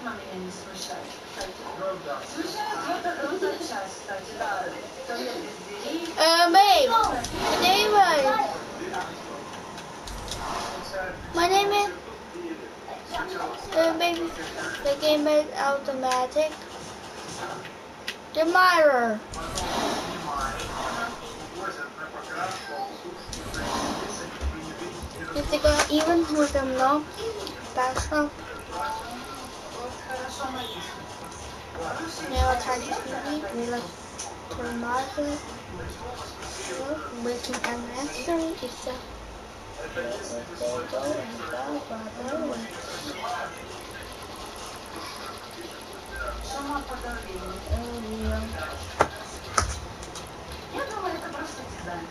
Uh, babe, David. My name is the baby. The game is automatic. The mirror. If they even with them now, that's how to TV. We like to market. Making a mastery is a. Сама подавление. Я думаю, это просто дизайн.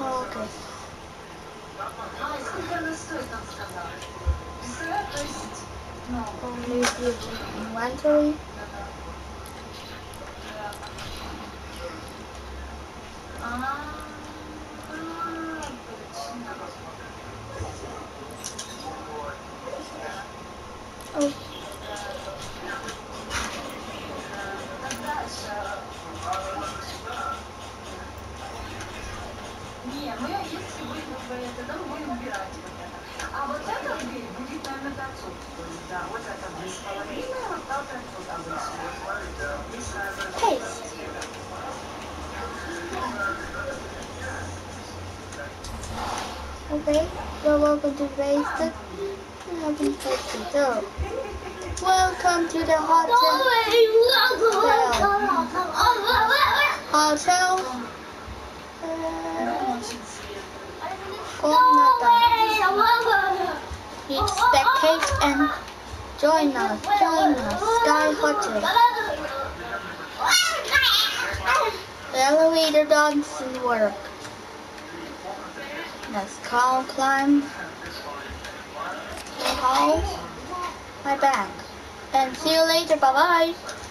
Okay. А, и сколько она стоит, он сказал? Inventory. Oh. Не, мы, если вы это домой убираем. Taste. Okay, you're welcome to It. I haven't touched the. Welcome to the hotel. Hotel. Uh, Komnata. It's vacate and join us. Join us. Sky Hotel. The elevator doesn't work. Let's call climb the my bag. And see you later. Bye bye.